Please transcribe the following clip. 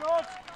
Pilot!